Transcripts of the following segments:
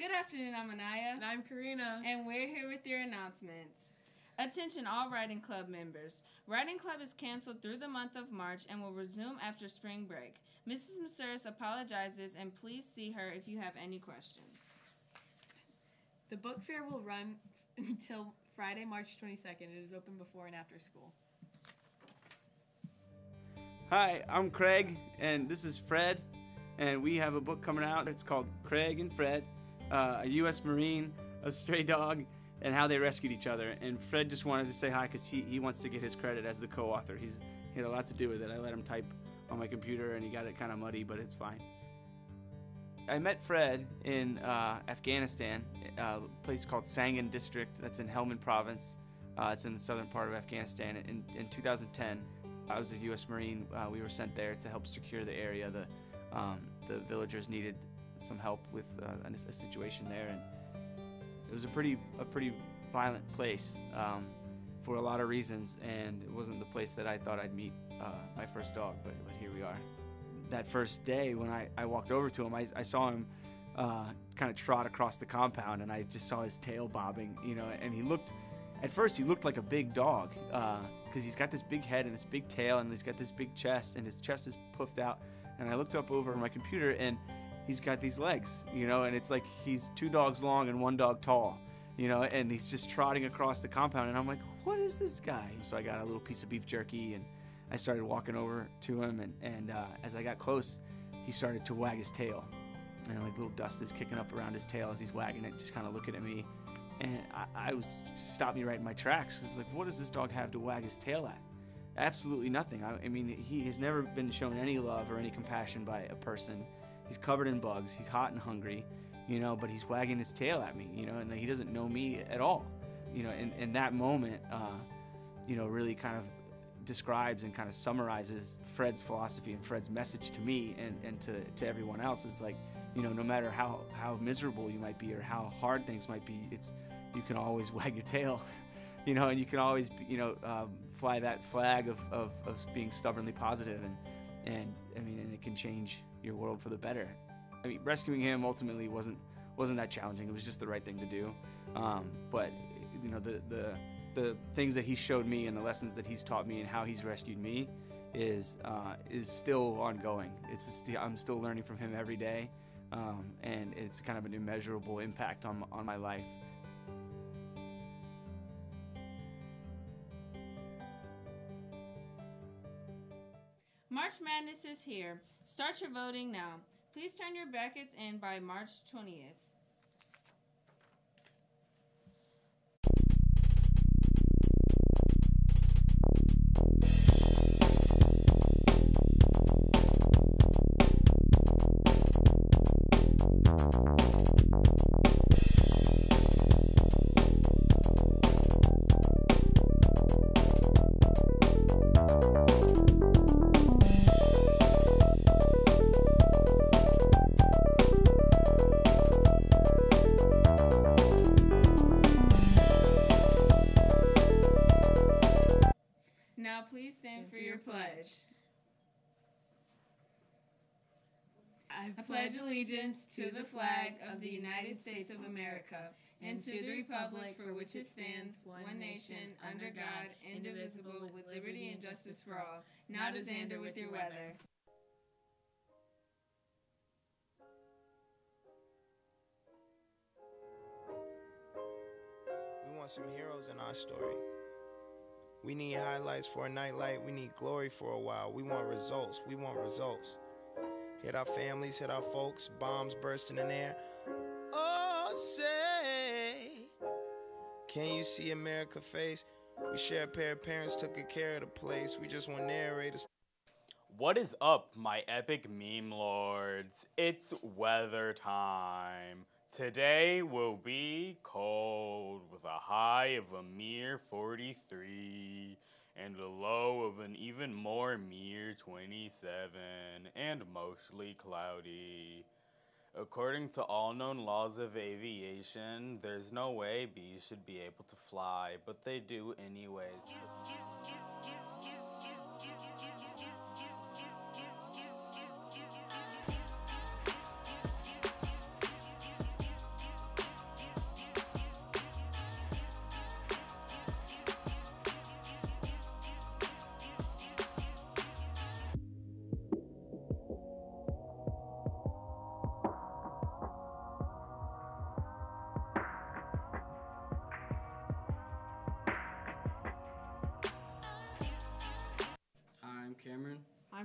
Good afternoon, I'm Anaya. And I'm Karina. And we're here with your announcements. Attention, all Writing Club members. Writing Club is canceled through the month of March and will resume after spring break. Mrs. Masuris apologizes and please see her if you have any questions. The book fair will run until Friday, March 22nd. It is open before and after school. Hi, I'm Craig, and this is Fred, and we have a book coming out. It's called Craig and Fred, uh, a U.S. Marine, a stray dog, and how they rescued each other. And Fred just wanted to say hi because he, he wants to get his credit as the co-author. He's he had a lot to do with it. I let him type on my computer, and he got it kind of muddy, but it's fine. I met Fred in uh, Afghanistan, uh, a place called Sangin District. That's in Helmand Province. Uh, it's in the southern part of Afghanistan. In, in 2010, I was a U.S. Marine. Uh, we were sent there to help secure the area. The um, the villagers needed some help with uh, a, a, situation there, and it was a pretty a pretty violent place um, for a lot of reasons. And it wasn't the place that I thought I'd meet uh, my first dog, but but here we are. That first day when I, I walked over to him, I, I saw him uh, kind of trot across the compound, and I just saw his tail bobbing, you know, and he looked. At first, he looked like a big dog uh, because he's got this big head and this big tail and he's got this big chest and his chest is puffed out. And I looked up over my computer and he's got these legs, you know, and it's like he's two dogs long and one dog tall, you know, and he's just trotting across the compound. And I'm like, what is this guy? So I got a little piece of beef jerky and I started walking over to him. And, and uh, as I got close, he started to wag his tail. And like little dust is kicking up around his tail as he's wagging it, just kind of looking at me and I, I was stopped me right in my tracks. It's like, what does this dog have to wag his tail at? Absolutely nothing. I, I, mean, he has never been shown any love or any compassion by a person. He's covered in bugs. He's hot and hungry, you know, but he's wagging his tail at me, you know, and he doesn't know me at all, you know. And, and that moment, uh, you know, really kind of describes and kind of summarizes Fred's philosophy and Fred's message to me and, and to, to everyone else is like, you know, no matter how, how miserable you might be or how hard things might be, it's you can always wag your tail, you know, and you can always, you know, um, fly that flag of, of, of being stubbornly positive and, and I mean, and it can change your world for the better. I mean, rescuing him ultimately wasn't wasn't that challenging. It was just the right thing to do. Um, but you know, the the the things that he showed me and the lessons that he's taught me and how he's rescued me is uh, is still ongoing. It's st- I'm still learning from him every day, um, and it's kind of an immeasurable impact on on my life. March Madness is here. Start your voting now. Please turn your brackets in by March 20th. I pledge allegiance to the flag of the United States of America and to the republic for which it stands, one nation, under God, indivisible, with liberty and justice for all. Now to Xander with your weather. We want some heroes in our story. We need highlights for a nightlight. We need glory for a while. We want results. We want results. Hit our families, hit our folks, bombs bursting in air. Oh, say, can you see America face? We share a pair of parents, took good care of the place. We just want narrators. What is up, my epic meme lords? It's weather time. Today will be cold with a high of a mere 43 and a low of an even more mere 27 and mostly cloudy. According to all known laws of aviation, there's no way bees should be able to fly, but they do anyways.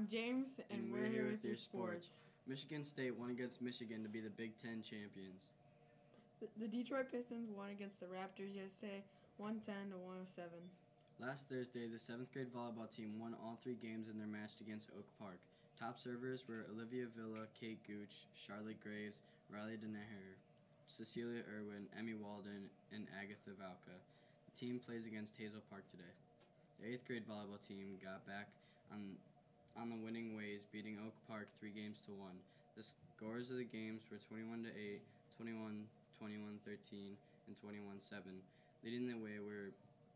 James, and, we're, here with your sports. Michigan State won against Michigan to be the Big Ten champions. The, the Detroit Pistons won against the Raptors yesterday, 110 to 107. Last Thursday, the seventh grade volleyball team won all three games in their match against Oak Park. Top servers were Olivia Villa, Kate Gooch, Charlotte Graves, Riley Deneher, Cecilia Irwin, Emmy Walden, and Agatha Valka. The team plays against Hazel Park today. The eighth grade volleyball team got back on on the winning ways, beating Oak Park three games to one. The scores of the games were 21 to 8, 21, 21 13, and 21 7. Leading the way were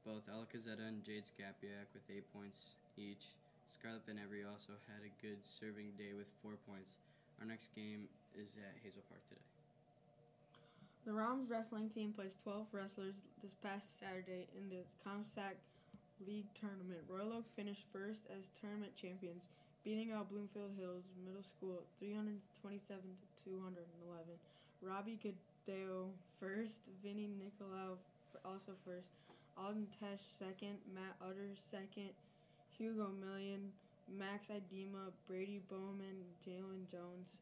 both Ella Cazzetta and Jade Skapiak with eight points each. Scarlett Every also had a good serving day with four points. Our next game is at Hazel Park today. The Roms wrestling team plays 12 wrestlers this past Saturday in the Comstock League tournament. Royal Oak finished first as tournament champions, beating out Bloomfield Hills Middle School 327 to 211. Robbie Gadeo first, Vinny Nicolau also first, Alden Tesh second, Matt Utter second, Hugo Million, Max Idema, Brady Bowman, Jalen Jones,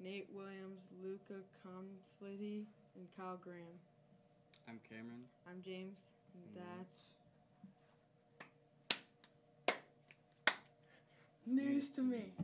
Nate Williams, Luca Conflitty, and Kyle Graham. I'm Cameron. I'm James, And that's news to me.